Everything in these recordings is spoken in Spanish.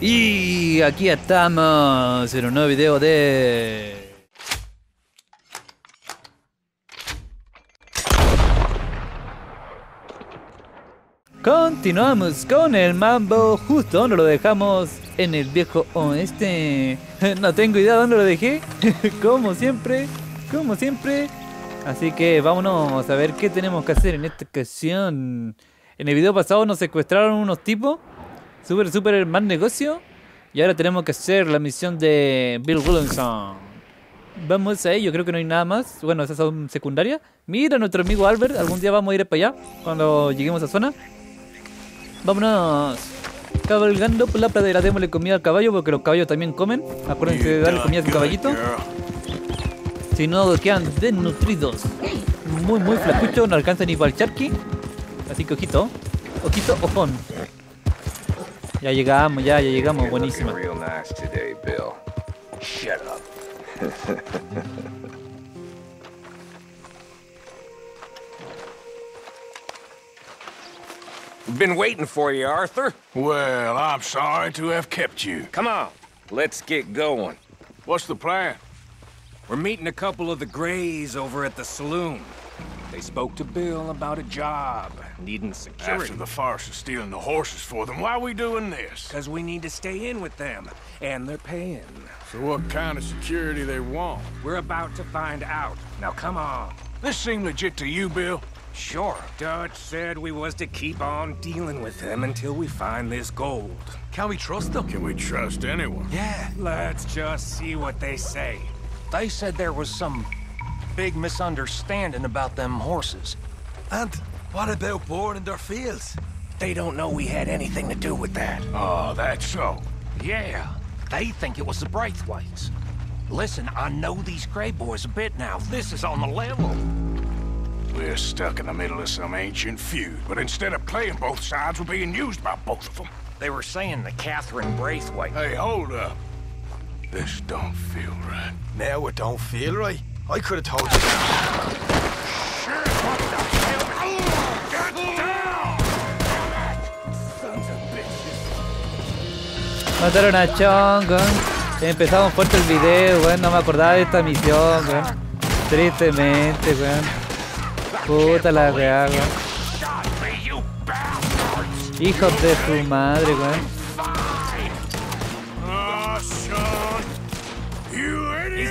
Y aquí estamos en un nuevo video de... Continuamos con el mambo justo donde lo dejamos en el viejo oeste. No tengo idea dónde lo dejé, como siempre, como siempre. Así que vámonos a ver qué tenemos que hacer en esta ocasión. En el video pasado nos secuestraron unos tipos, súper, súper mal negocio. Y ahora tenemos que hacer la misión de Bill Williamson. Vamos a ello, creo que no hay nada más. Bueno, esas son secundarias. Mira, nuestro amigo Albert, algún día vamos a ir para allá, cuando lleguemos a zona. Vámonos. Cabalgando por la pradera, démosle comida al caballo, porque los caballos también comen. Acuérdense de darle comida a su caballito. Si no, quedan desnutridos. Muy, muy flacuchos, no alcanzan ni para el charqui. Así que ojito. Ojito, ojón. Ya llegamos, ya, ya llegamos, buenísima. Real nice today, Bill. Shut up. Been waiting for you, Arthur. Well, I'm sorry to have kept you. Come on, let's get going. What's the plan? We're meeting a couple of the Greys over at the saloon. They spoke to Bill about a job, needing security. After the farce of stealing the horses for them, why are we doing this? Because we need to stay in with them, and they're paying. So what kind of security they want? We're about to find out. Now come on. This seem legit to you, Bill? Sure, Dutch said we was to keep on dealing with them until we find this gold. Can we trust them? Can we trust anyone? Yeah. Let's just see what they say. They said there was some big misunderstanding about them horses. And what about boarding their fields? They don't know we had anything to do with that. Oh, that's so. Yeah, they think it was the Braithwaites. Listen, I know these Grey boys a bit now. This is on the level. We're stuck in the middle of some ancient feud, but instead of playing both sides, we're being used by both of them. They were saying the Catherine Braithwaite. Hey, hold up. This don't feel right. Now it don't feel right. I could have told you. Mataron a Chong, weón. Empezamos fuerte el video, weón. No me acordaba de esta misión, weón. Tristemente, weón. Puta la real, weón. Hijos de su madre, weón.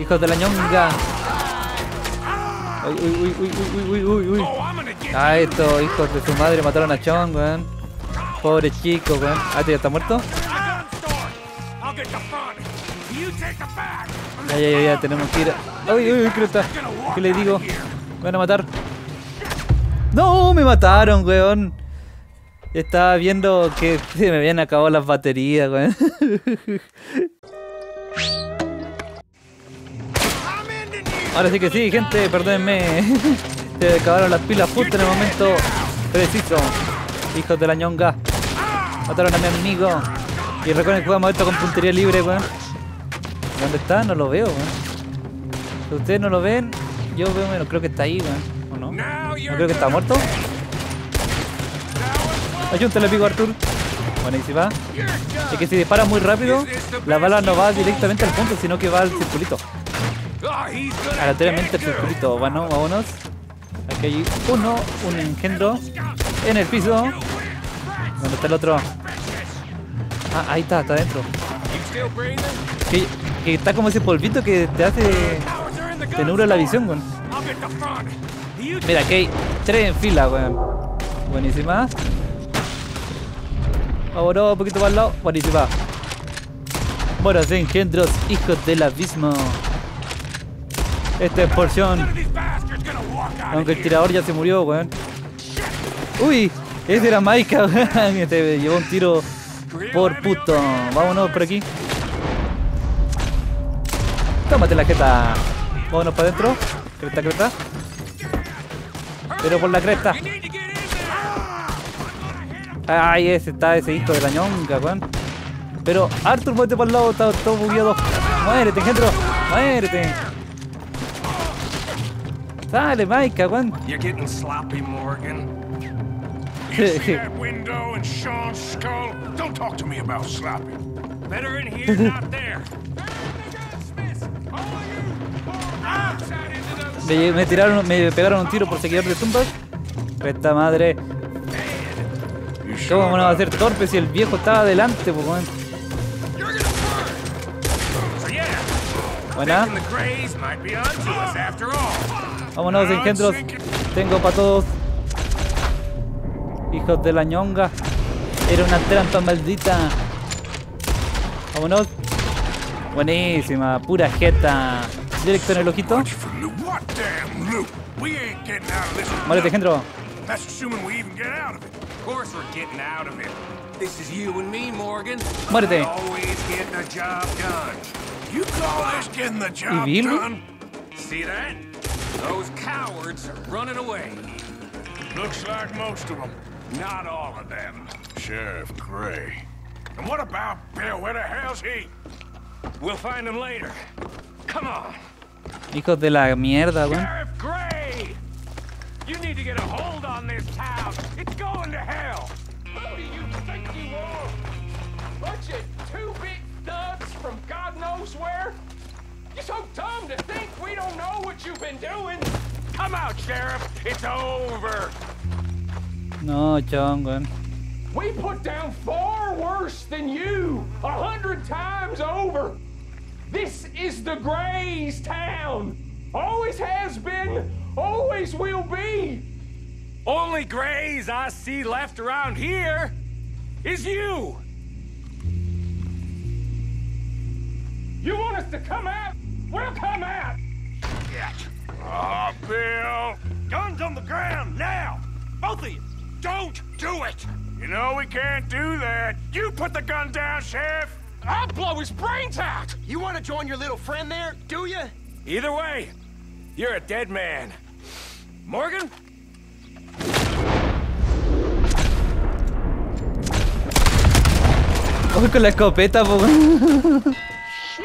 Hijos de la ñonga. Uy, uy, uy, uy, uy, uy, uy, Ah, estos hijos de su madre mataron a Chong, weón. Pobre chico, weón. Ah, ¿este ya está muerto? Ya, ya, ya, ya, tenemos que ir. Uy, uy, uy, ¿qué está? ¿Qué le digo? Me van a matar. ¡No! Me mataron, weón. Estaba viendo que se me habían acabado las baterías, weón. Ahora sí que sí, gente, perdónenme. Se acabaron las pilas justo en el momento preciso. Hijos de la ñonga. Mataron a mi amigo. Y recuerden que jugamos esto con puntería libre, weón. ¿Dónde está? No lo veo, weón. Si ustedes no lo ven, yo veo menos. Creo que está ahí, weón. ¿O no? No creo que está muerto. Ayúntale, pico Artur. Buenísima. Es que si dispara muy rápido, la bala no va directamente al punto, sino que va al circulito. Aleatoriamente you. circulito. Bueno, vámonos. Aquí hay uno, un engendro en el piso. ¿Dónde está el otro? Ah, ahí está, está adentro. Que, está como ese polvito que te hace. Te nubla la visión, weón. Mira, aquí hay tres en fila, weón. Buenísima. Ahora un poquito más al lado. Buenísima. Moros de engendros, hijos del abismo. Esta es porción. Aunque el tirador ya se murió, weón. Uy, Ese era Maika, weón, te llevó un tiro por puto. Vámonos por aquí. Tómate la jeta. Vámonos para adentro. Cresta, cresta. Pero por la cresta. Ay, ese está ese hijo de la ñonga, weón. Pero Arthur, muévete para el lado, está todo bugueado. Muérete, Gendro, muérete. Dale, Maika, weón. You're getting sloppy, Morgan. You see that window in Sean's skull? Don't talk to me about sloppy. Better in here, not there. Me, me tiraron, me pegaron un tiro por seguidor de tumbas. Esta madre. ¿Cómo no va a ser torpe si el viejo estaba adelante? So yeah, Buena. Vámonos, engendros. Tengo para todos. Hijos de la ñonga. Era una trampa maldita. Vámonos. Buenísima, pura jeta. Directo en el ojito. Muérete, engendro. Muérete. Getting Those cowards are running away. Looks like most of them. Not all of them. Sheriff Gray. And what about Bill? Where the hell's he? We'll find him later. Come on. Hijos de la mierda, weón. Sheriff Gray! You need to get a hold on this You're so dumb to think we don't know what you've been doing. Come out, Sheriff. It's over. No, weón. We put down far worse than you, a hundred times over. This is the Grays town. Always has been, always will be. Only Greys I see left around here is you. You want us to come out? We'll come out. Ah, Bill. Guns on the ground, now. Both of you. Don't do it. You know we can't do that. You put the gun down, Sheriff. I'll blow his brains out. You want to join your little friend there, do you? Either way, you're a dead man. Morgan? Voy con la escopeta, po, weón. Shit.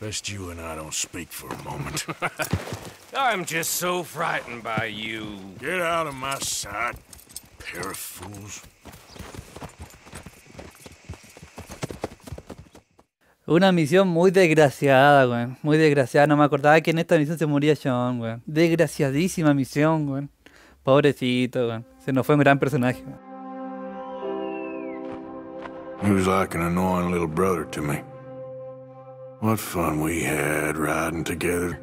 best you and I don't speak for a moment. I'm just so frightened by you. Get out of my sight, pair of fools. Una misión muy desgraciada, weón. Muy desgraciada. No me acordaba que en esta misión se moría Sean, weón. Desgraciadísima misión, weón. Pobrecito, weón. Se nos fue un gran personaje. He was like an annoying little brother to me. What fun we had riding together.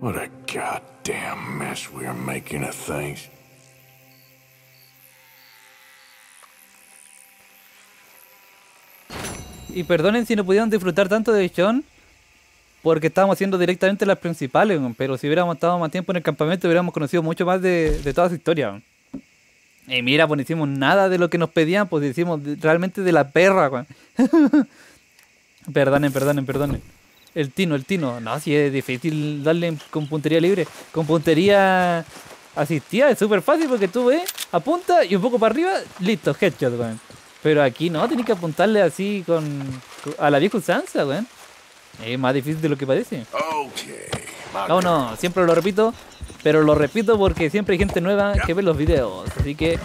What a goddamn mess we are making of things. Y perdonen si no pudieron disfrutar tanto de Sean. Porque estábamos haciendo directamente las principales. Pero si hubiéramos estado más tiempo en el campamento, hubiéramos conocido mucho más de, de toda su historia. Y mira, pues no hicimos nada de lo que nos pedían, pues hicimos realmente de la perra. perdonen, perdonen, perdonen. El tino, el tino. No, si es difícil darle con puntería libre. Con puntería asistía, es súper fácil porque tú ves, apunta y un poco para arriba, listo, headshot, weón. Pero aquí no, tenés que apuntarle así con, con- a la vieja usanza, weón. Es más difícil de lo que parece. Okay. Vámonos, siempre lo repito, pero lo repito porque siempre hay gente nueva que ve los videos. Así que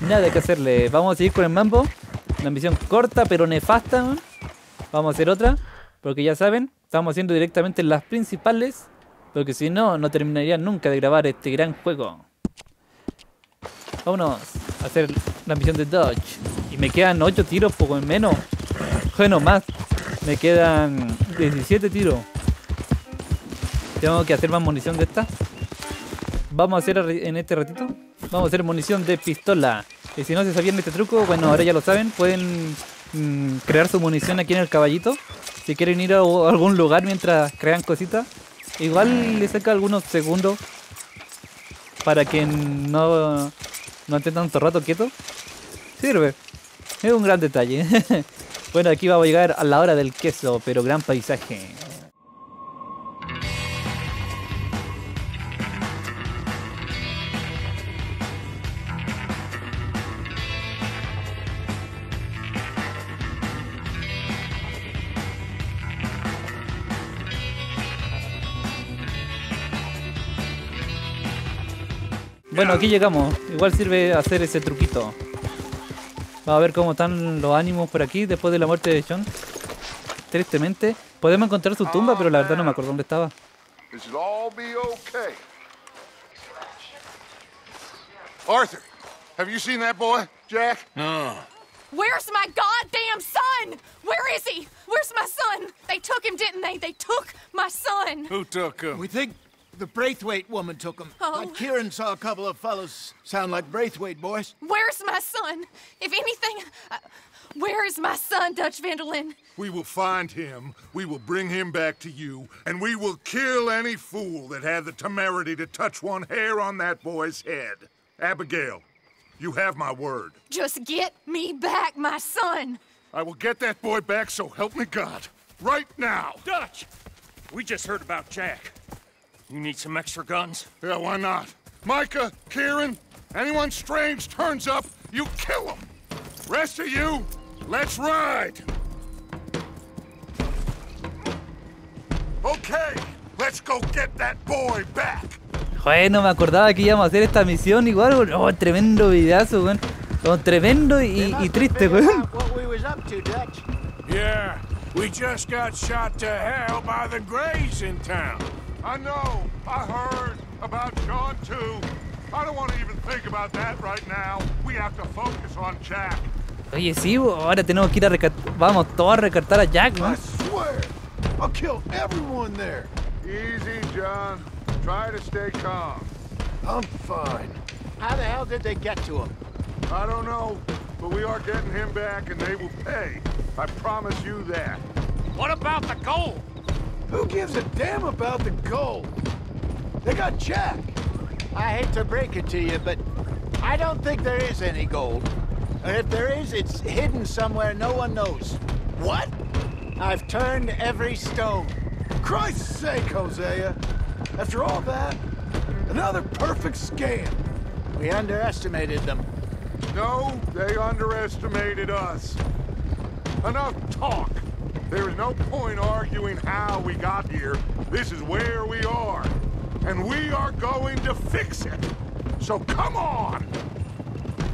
nada que hacerle. Vamos a seguir con el mambo. Una misión corta pero nefasta. ¿no? Vamos a hacer otra. Porque ya saben, estamos haciendo directamente las principales. Porque si no, no terminaría nunca de grabar este gran juego. Vámonos a hacer la misión de Dodge. Y me quedan 8 tiros, poco menos. Bueno, más. Me quedan 17 tiros. Tengo que hacer más munición de esta. Vamos a hacer en este ratito. Vamos a hacer munición de pistola. Y si no se sabían este truco, bueno, ahora ya lo saben. Pueden mm, crear su munición aquí en el caballito. Si quieren ir a algún lugar mientras crean cositas. Igual le saca algunos segundos. Para que no, no estén tanto rato quieto. Sirve. Es un gran detalle. bueno, aquí vamos a llegar a la hora del queso, pero gran paisaje. Bueno, aquí llegamos. Igual sirve hacer ese truquito. Vamos a ver cómo están los ánimos por aquí después de la muerte de John. Tristemente. Podemos encontrar su tumba, pero la verdad no me acuerdo dónde estaba. This will all be okay. Arthur, have you seen that boy, Jack? Where's my goddamn son? Where is he? Where's my son? They took him, didn't they? They took my son. Who took him? We think the Braithwaite woman took him. Oh. But Kieran saw a couple of fellows sound like Braithwaite boys. Where's my son? If anything, uh, where is my son, Dutch Vanderlyn? We will find him, we will bring him back to you, and we will kill any fool that had the temerity to touch one hair on that boy's head. Abigail, you have my word. Just get me back, my son. I will get that boy back, so help me God. Right now. Dutch! We just heard about Jack. You need some extra guns? Yeah, why not? Micah, Kieran, anyone strange turns up, you kill him. Rest of you, let's ride. Okay, let's go get that boy back. Joder, no me acordaba que íbamos a hacer esta misión igual. weón. Oh, tremendo videazo, weón. Oh, tremendo y, y triste, weón. What we was up to, Dutch. Yeah, we just got shot to hell by the Greys in town. I know, I heard about John too. I don't want to even think about that right now. We have to focus on Jack. Oye, sí, weón, ahora tenemos que ir a rescatar. Vamos todos a rescatar a Jack, I swear, I'll kill everyone there. Easy, John. Try to stay calm. I'm fine. How the hell did they get to him? I don't know, but we are getting him back and they will pay. I promise you that. What about the gold? Who gives a damn about the gold? They got Jack. I hate to break it to you, but I don't think there is any gold. If there is, it's hidden somewhere no one knows. What? I've turned every stone. Christ's sake, Hosea. After all that, another perfect scam. We underestimated them. No, they underestimated us. Enough talk. There is no point arguing how we got here. This is where we are. And we are going to fix it. So come on!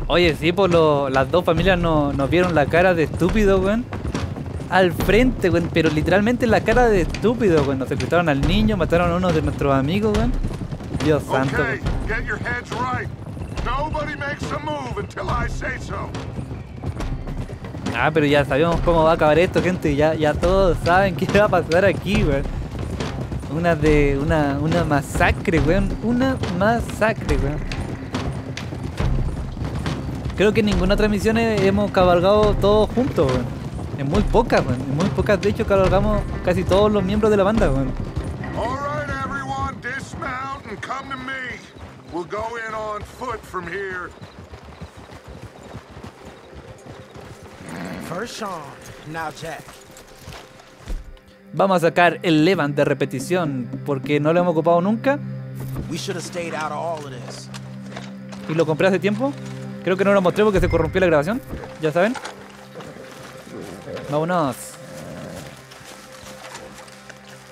Oye, sí, pues lo- las dos familias no- nos vieron la cara de estúpido, weón. Al frente, weón. Pero literalmente la cara de estúpido, weón. Nos secuestraron al niño, mataron a uno de nuestros amigos, weón. Dios santo, Okay, weón. get your heads right. Nobody makes a move until I say so. Ah, pero ya sabemos cómo va a acabar esto, gente. Ya, ya todos saben qué va a pasar aquí, weón. Una de. Una, una masacre, weón. Una masacre, weón. Creo que en ninguna otra misión he- hemos cabalgado todos juntos, weón. En muy pocas, weón. En muy pocas, de hecho, cabalgamos casi todos los miembros de la banda, weón. All right, everyone, dismount and come to me. We'll go in on foot from here. First Sean, now Jack. Vamos a sacar el Levant de repetición, porque no lo hemos ocupado nunca. Y lo compré hace tiempo. Creo que no lo mostré porque se corrompió la grabación. Ya saben. Vámonos.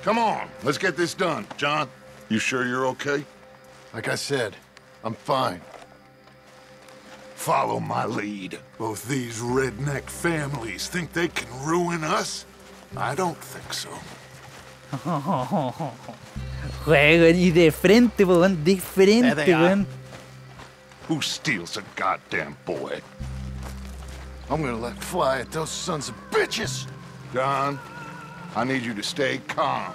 Come on, let's get this done. John, you sure you're okay? Like I said, I'm fine. Follow my lead. Both these redneck families think they can ruin us? I don't think so. Juegan y de frente, po, weón. De frente, weón. Who steals a goddamn boy? I'm gonna let fly at those sons of bitches. John, I need you to stay calm.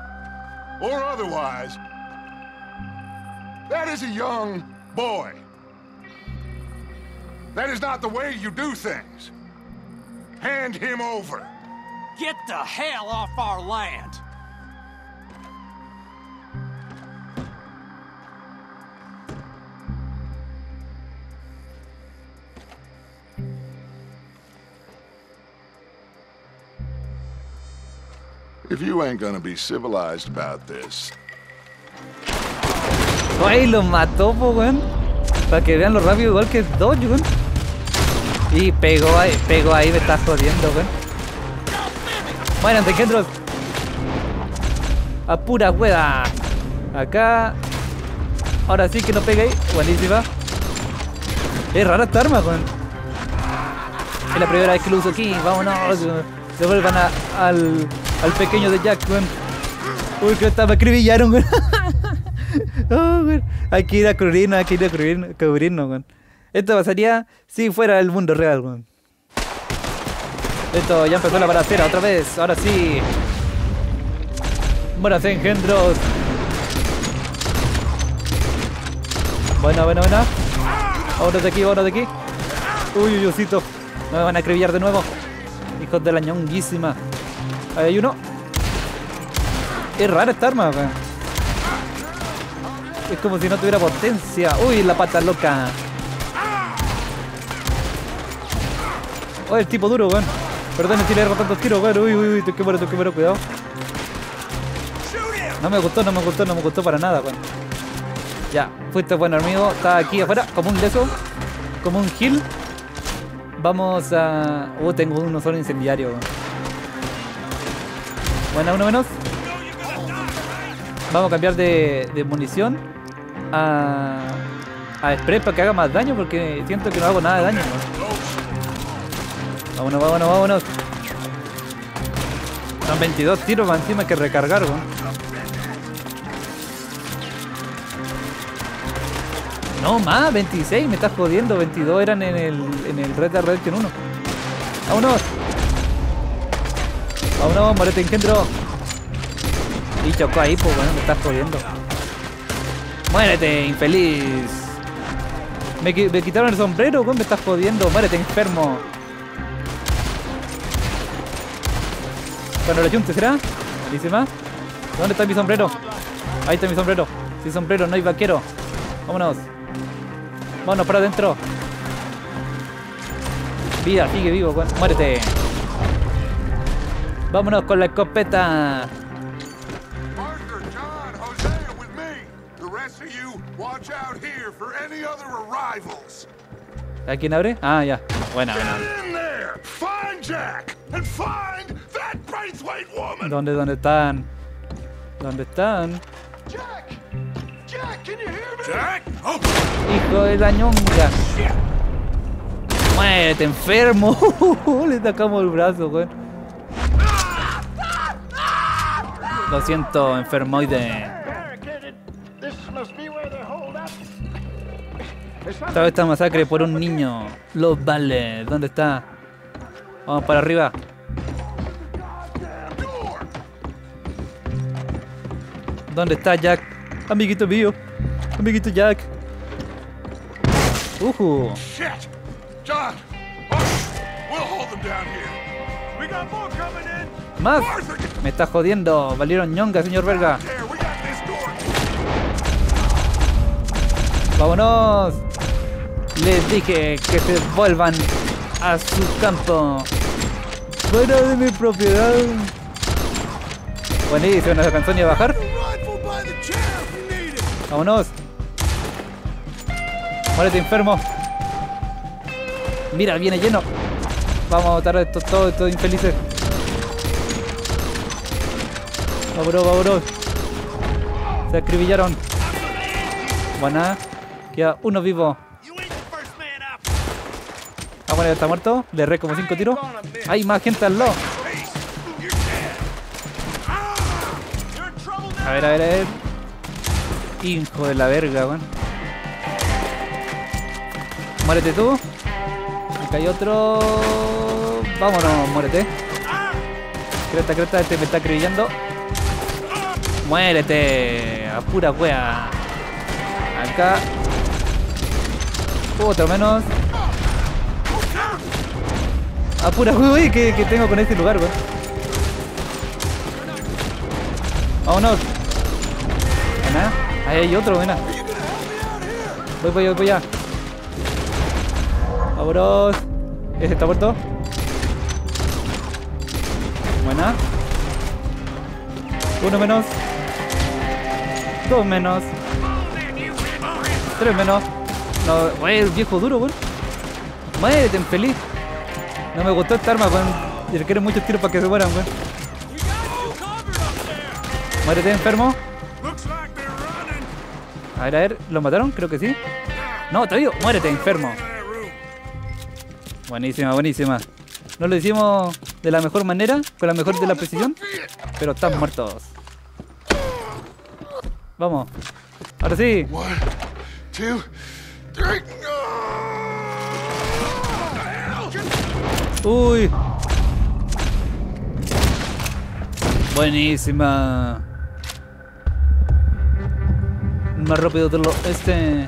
or otherwise, that is a young boy. That is not the way you do things. Hand him over. Get the hell off our land! If you ain't gonna be civilized about this, Ay, lo mató, po, weón. Para que vean lo rápido igual que Dodge, weón. Y pegó ahí, pegó ahí, me estás jodiendo, weón. Bueno, Tekendros. A pura hueá. Acá. Ahora sí que no pega ahí. Buenísima. Es rara esta arma, weón. Es la primera vez que lo uso aquí. Vámonos. Devuelvan a- al, al pequeño de Jack, weón. Uy, que está, me acribillaron, weón. Oh. Hay que ir a cubrirnos, hay que ir a cubrirnos, weón. Esto pasaría si fuera el mundo real, weón. Esto ya empezó la balacera otra vez, ahora sí. Buenas engendros. Buena, buena, buena. Vámonos de aquí, vámonos de aquí. Uy, uy, osito. No me van a acribillar de nuevo. Hijos de la ñonguísima. Ahí hay uno. Es rara esta arma, weón. Es como si no tuviera potencia. Uy, la pata loca. Oh, el tipo duro, weón. Perdón, no tiene tantos tiros, weón. Uy, uy, uy, te muero, te muero, cuidado. No me gustó, no me gustó, no me gustó para nada, weón. Ya, fuiste bueno, amigo. Está aquí afuera, como un leso. Como un heal. Vamos a. Uh, tengo uno solo incendiario, weón. Buena, uno menos. Vamos a cambiar de, de munición a, a spray para que haga más daño porque siento que no hago nada de daño. weón. Vámonos, vámonos, vámonos. Son 22 tiros más encima que recargar, weón. No, más, 26, me estás jodiendo. 22 eran en el, en el Red Dead Redemption 1. Vámonos. Vámonos, morete engendro. Y chocó ahí, pues bueno, me estás jodiendo. Muérete, infeliz. Me, me quitaron el sombrero, weón, me estás jodiendo. Muérete, enfermo. Bueno, lo chunte, ¿será? Buenísima. ¿Dónde está mi sombrero? Ahí está mi sombrero. Sin sombrero, no hay vaquero. Vámonos. Vámonos para adentro. Vida, sigue vivo, weón. Muérete. Vámonos con la escopeta. Parker, John, Hosea with me. The rest of you, watch out here for any other arrivals. ¿A quién abre? Ah, ya. Buena, buena. Get in there! Find Jack! And find that Braithwaite woman! ¿Dónde, dónde están? ¿Dónde están? Jack! Jack, can you hear me? Jack? Oh! Hijo de la ñonga. Muérete, enfermo. Le sacamos el brazo, weón. Lo siento, enfermoide. Up. Esta masacre por un niño. Los vale. ¿Dónde está? Vamos para arriba. ¿Dónde está Jack? Amiguito mío. Amiguito Jack. Shit! John! We'll hold them down here. We got more. Más. Me está jodiendo. Valieron ñonga, señor verga. Vámonos. Les dije que se vuelvan a su campo. Fuera de mi propiedad. Buenísimo, no se alcanzó ni a bajar. Vámonos. Muérete enfermo. Mira, viene lleno. Vamos a matar a estos todos estos infelices. Vámonos, vámonos. Se acribillaron. Buena. Queda uno vivo. Ah, bueno, está muerto. Le erré como cinco tiros. Hay más gente al lado. A ver, a ver, a ver. Hijo de la verga, weón. Muérete tú. Acá hay otro. Vámonos, muérete. Creta, creta, este me está acribillando. Muérete. A pura wea. Acá. Otro menos. A pura wea que, que tengo con este lugar, weón. Vámonos. Buena. Ahí hay otro, buena. Voy, voy, voy, voy allá. Vámonos. ¿Ese está muerto? Buena. Uno menos. Dos menos. Tres menos. No, el viejo duro, weón. Muérete, infeliz. No me gustó esta arma, weón. Y requiere muchos tiros para que se mueran, weón. Muérete, enfermo. A ver, a ver, ¿lo mataron? Creo que sí. No, todavía. Muérete, enfermo. Buenísima, buenísima. No lo hicimos de la mejor manera, con la mejor de la precisión, pero están muertos. Vamos. Ahora sí. One, two, three. Uy. Buenísima. Más rápido de lo este.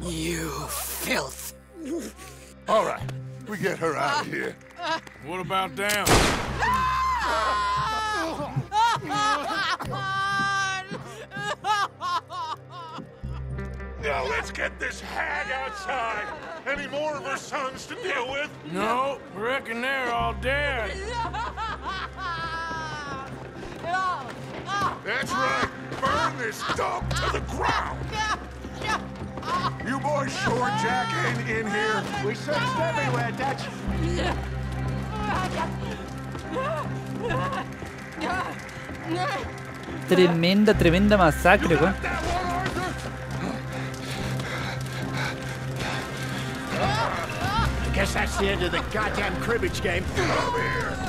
You filth. All right, we get her out of here. What about down? Now let's get this hag outside. Any more of her sons to deal with? No, reckon they're all dead. That's right. Burn this dog to the ground. You boys sure Jack ain't in here? We searched everywhere, Dutch. Tremenda, tremenda masacre, weón. That one, Arthur? I guess that's the end of the goddamn cribbage game. Come here.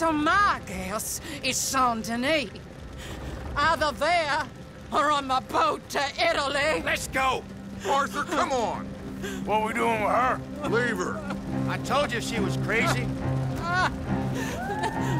So my guess is Saint Denis. Either there or on my boat to Italy. Let's go! Arthur, come on! What we doing with her? Leave her. I told you she was crazy.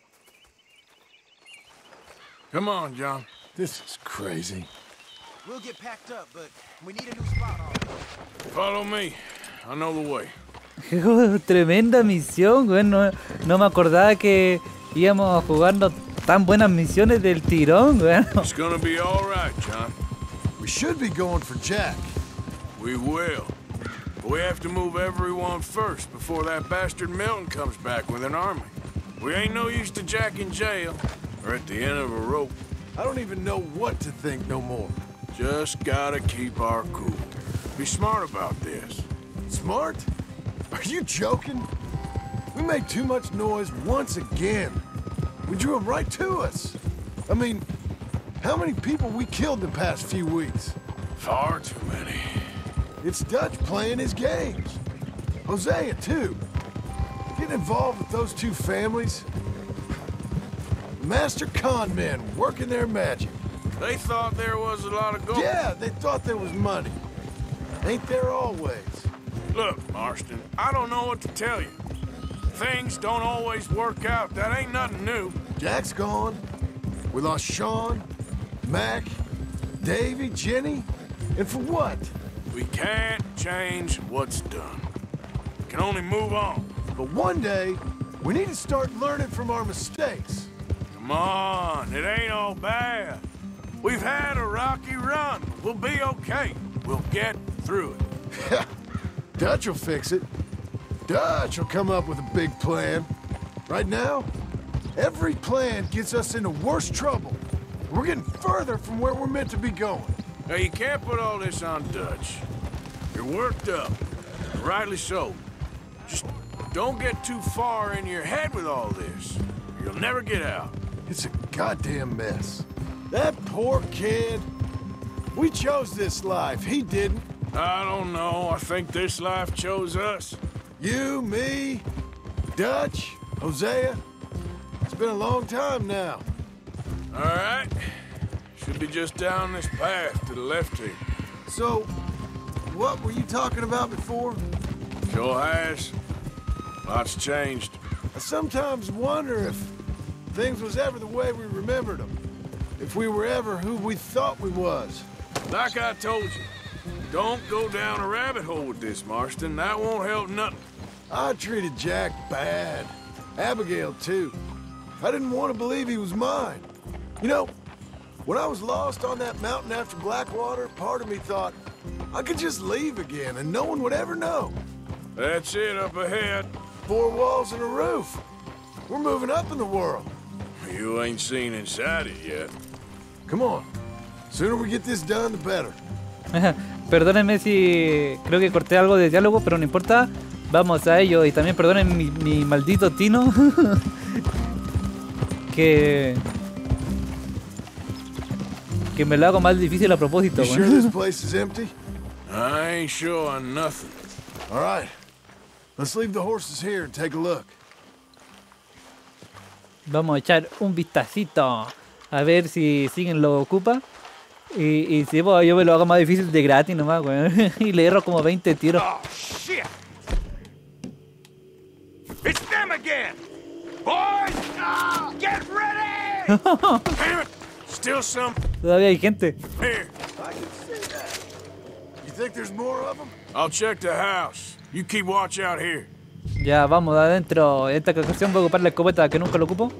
Come on, John. This is crazy. We'll get packed up, but we need a new spot on. Follow me. I know the way. Tremenda misión, güey. No, no me acordaba que íbamos jugando tan buenas misiones del tirón, güey. It's gonna be all right, John. We should be going for Jack. We will. But we have to move everyone first before that bastard Milton comes back with an army. We ain't no use to Jack in jail or at the end of a rope. I don't even know what to think no more. Just gotta keep our cool. Be smart about this. Smart? Are you joking? We made too much noise once again. We drew them right to us. I mean, how many people we killed the past few weeks? Far too many. It's Dutch playing his games. Hosea, too. Getting involved with those two families. Master con men working their magic. They thought there was a lot of gold. Yeah, they thought there was money. Ain't there always? Look, Marston, I don't know what to tell you. Things don't always work out. That ain't nothing new. Jack's gone. We lost Sean, Mac, Davy, Jenny. And for what? We can't change what's done. We can only move on. But one day, we need to start learning from our mistakes. Come on, it ain't all bad. We've had a rocky run. We'll be okay. We'll get through it. Dutch will fix it. Dutch will come up with a big plan. Right now, every plan gets us into worse trouble. We're getting further from where we're meant to be going. Now, you can't put all this on Dutch. You're worked up. Rightly so. Just don't get too far in your head with all this. You'll never get out. It's a goddamn mess. That poor kid. We chose this life. He didn't. I don't know. I think this life chose us. You, me, Dutch, Hosea. It's been a long time now. All right. Should be just down this path to the left here. So, what were you talking about before? Sure has. Lots changed. I sometimes wonder if things was ever the way we remembered them. If we were ever who we thought we was. Like I told you, don't go down a rabbit hole with this, Marston. That won't help nothing. I treated Jack bad. Abigail, too. I didn't want to believe he was mine. You know, when I was lost on that mountain after Blackwater, part of me thought I could just leave again and no one would ever know. That's it up ahead. Four walls and a roof. We're moving up in the world. You ain't seen inside it yet. Come on. Sooner we get this done, the better. Perdónenme si creo que corté algo de diálogo, pero no importa. Vamos a ello. Y también perdonen mi, mi maldito Tino. que. Que me lo hago más difícil a propósito, weón. sure this place is empty? I ain't sure on nothing. All right. Let's leave the horses here and take a look. Vamos a echar un vistacito a ver si siguen lo ocupa. Y, y si pues, yo me lo hago más difícil de gratis nomás, weón. y le erro como 20 tiros. Oh, shit! It's them again! Boys! ah, get ready! Damn it! Still some Todavía hay gente. here. I can see that. You think there's more of them? I'll check the house. You keep watch out here. Ya, vamos adentro. En esta ocasión voy a ocupar la escopeta que nunca lo ocupo.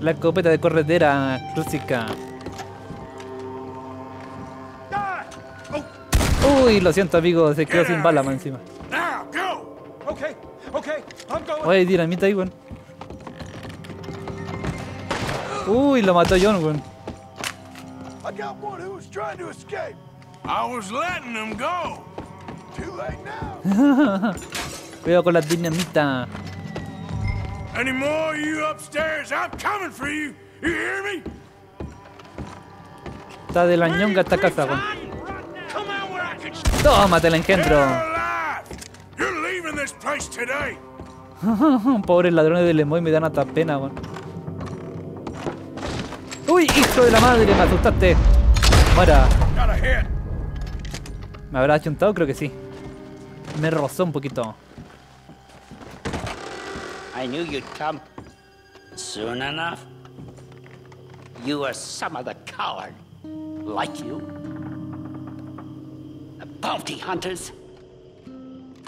La escopeta de corredera clásica. Uy, lo siento, amigo. Se quedó sin bala más encima. Now, go! Okay, okay, I'm going. Oye, dinamita ahí, weón. Uy, lo mató John, weón. I got one who was trying to escape. I was letting them go. Cuidado con la dinamita. Any more you upstairs? I'm coming for you. You hear me? Está de la ñonga esta casa, Tómate el engendro. Pobres ladrones de Lemoy me dan hasta pena, weón. Uy, hijo de la madre, me asustaste. Muera. ¿Me habrá chuntado? Creo que sí. Me rozó un poquito. I knew you'd come. Soon enough. You were some of the coward. like you. The bounty hunters,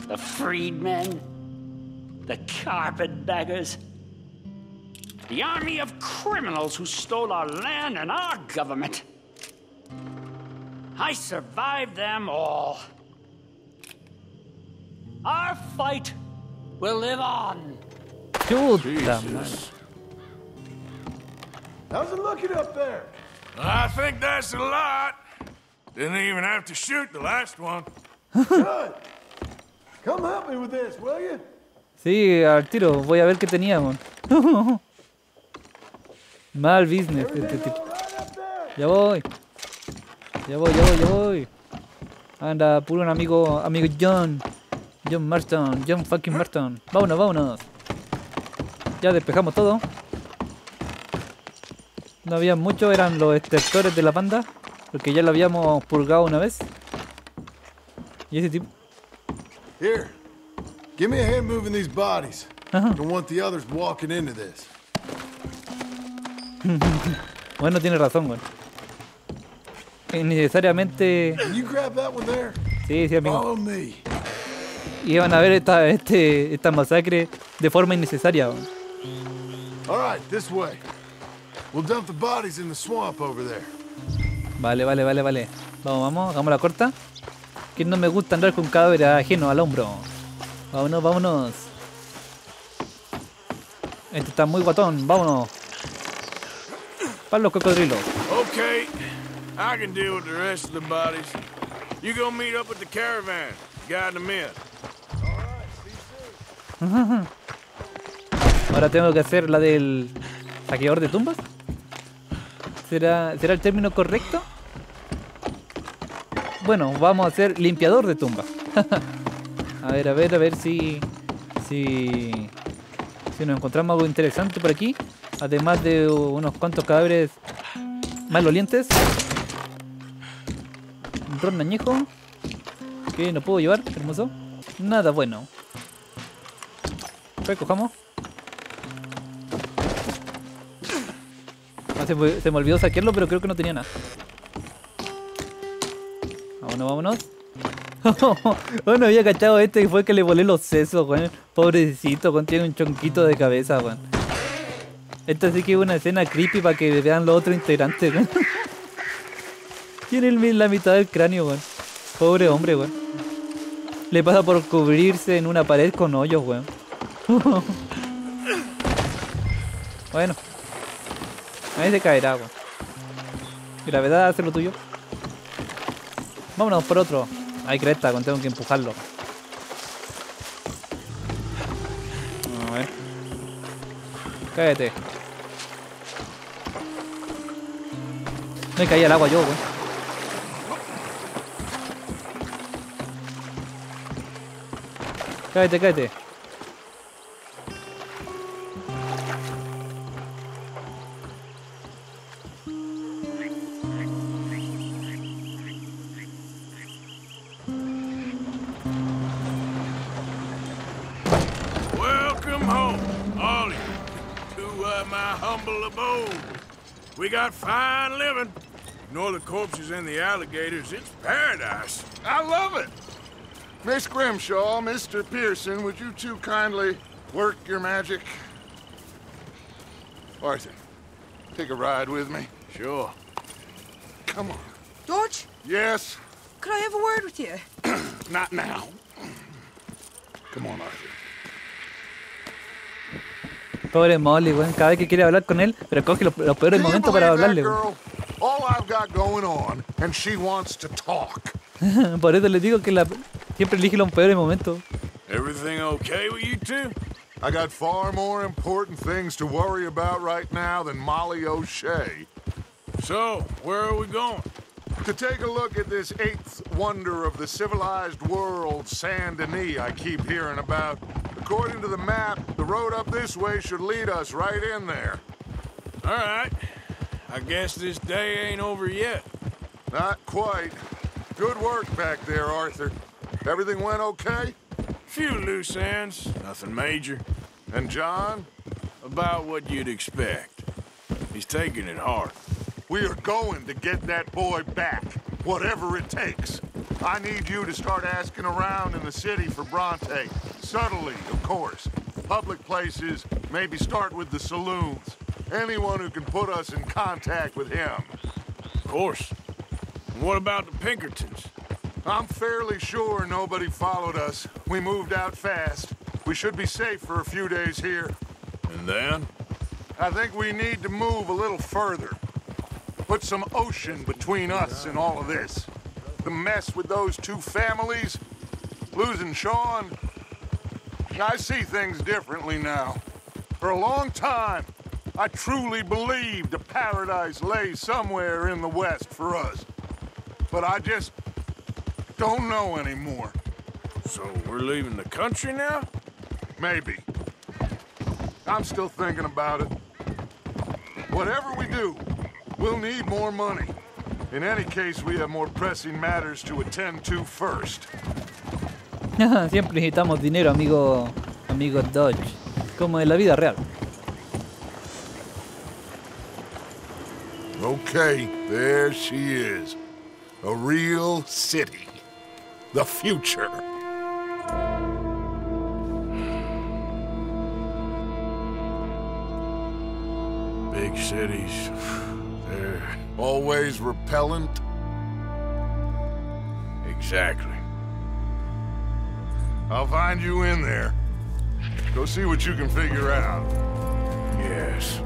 the freedmen, the carpetbaggers, the army of criminals who stole our land and our government. I survived them all. Our fight will live on. Chuta, man. How's it looking up there? I think that's a lot. Didn't even have to shoot the last one. Good. Come help me with this, will you? Sí, al tiro. Voy a ver qué teníamos. Mal business este tipo. Ya voy. Ya voy, ya voy, ya voy. Anda, puro un amigo, amigo John. John Marston, John fucking Marston. Vámonos, vámonos. Ya despejamos todo. No había mucho, eran los extractores de la banda. Porque ya lo habíamos purgado una vez. Y ese tipo. Here. Give me a hand moving these bodies. Don't want the others walking into this. bueno, tiene razón, güey. Necesariamente. Sí, sí, amigo. Me. Iban a ver esta, este, esta masacre de forma innecesaria. güey. All right, this way. We'll dump the bodies in the swamp over there. Vale, vale, vale, vale. Vamos, vamos, hagamos la corta. Que no me gusta andar con cadáveres ajenos al hombro. Vámonos, vámonos. Este está muy guatón, vámonos. Para los cocodrilos. Okay, I can deal with the rest of the bodies. You go meet up with the caravan. Guide them in. Ahora tengo que hacer la del saqueador de tumbas. ¿Será, ¿Será el término correcto? Bueno, vamos a hacer limpiador de tumbas. a ver, a ver, a ver si, si, si nos encontramos algo interesante por aquí. Además de unos cuantos cadáveres malolientes. Un ron añejo. Que no puedo llevar, hermoso. Nada bueno. Recojamos. Ah, se, me, olvidó saquearlo, pero creo que no tenía nada. Vámonos, vámonos. oh, no había cachado este que fue que le volé los sesos, weón. Pobrecito, tiene un chonquito de cabeza, weón. Esta sí que es una escena creepy para que vean los otros integrantes, weón. tiene el- la mitad del cráneo, weón. Pobre hombre, weón. Le pasa por cubrirse en una pared con hoyos, weón. bueno. Ahí se caerá, weón. Gravedad hace lo tuyo. Vámonos por otro. Hay cresta, con tengo que empujarlo. A ver. Cállate. Me caí al agua yo, weón. Cállate, cállate. Ignore the corpses and the alligators. It's paradise. I love it. Miss Grimshaw, Mr. Pearson, would you two kindly work your magic? Arthur, take a ride with me. Sure. Come on. George, Yes, could I have a word with you? not now. Come on, Arthur. Pobre Molly, weón. Cada vez que quiere hablar con él, pero coge los, los peores momentos para hablarle, weón. All I've got going on, and she wants to talk. Por eso les digo que la, siempre elige los peores momentos. Everything okay with you two? I got far more important things to worry about right now than Molly O'Shea. So, where are we going? To take a look at this eighth wonder of the civilized world, Saint Denis, I keep hearing about. According to the map, the road up this way should lead us right in there. All right. I guess this day ain't over yet. Not quite. Good work back there, Arthur. Everything went okay? Few loose ends, nothing major. And John? About what you'd expect. He's taking it hard. We are going to get that boy back, whatever it takes. I need you to start asking around in the city for Bronte. Subtly, of course. Public places, maybe start with the saloons. Anyone who can put us in contact with him. Of course. And what about the Pinkertons? I'm fairly sure nobody followed us. We moved out fast. We should be safe for a few days here. And then? I think we need to move a little further. Put some ocean between us and all of this. The mess with those two families, losing Sean. I see things differently now. For a long time, I truly believed a paradise lay somewhere in the west for us. But I just don't know anymore. So we're leaving the country now? Maybe. I'm still thinking about it. Whatever we do, we'll need more money. In any case, we have more pressing matters to attend to first. Siempre necesitamos dinero, amigo, amigo Dodge. Como en la vida real. Okay, there she is. A real city. The future. Big cities. They're Always repellent. exactly. I'll find you in there. Go see what you can figure out. Yes.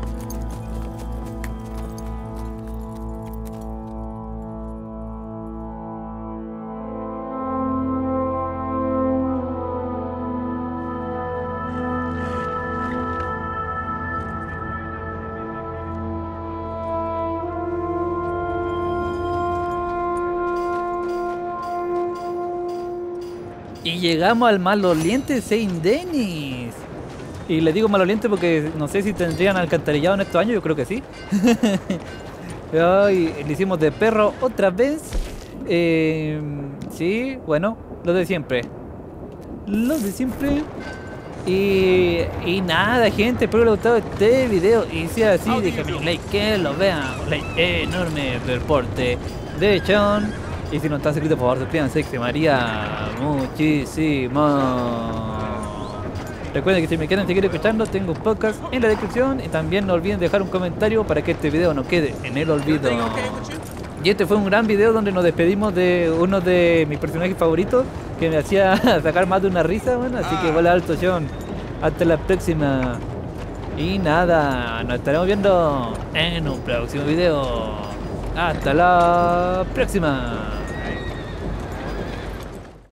Llegamos al maloliente Saint Denis. Y le digo maloliente porque no sé si tendrían alcantarillado en estos años, yo creo que sí. Ay, le hicimos de perro otra vez. Eh, sí, bueno, lo de siempre. Lo de siempre. Y, y nada, gente, espero que les haya gustado este video. Y si es así, déjenme un like, que lo vean. Un like enorme reporte de Sean. Y si no están suscritos, por favor, suscríbanse, que se me haría muchísimo. Recuerden que si me quieren seguir escuchando, tengo un podcast en la descripción. Y también no olviden dejar un comentario para que este video no quede en el olvido. Y este fue un gran video donde nos despedimos de uno de mis personajes favoritos que me hacía sacar más de una risa, bueno, así que vuela alto Sean. Hasta la próxima. Y nada, nos estaremos viendo en un próximo video. Hasta la próxima.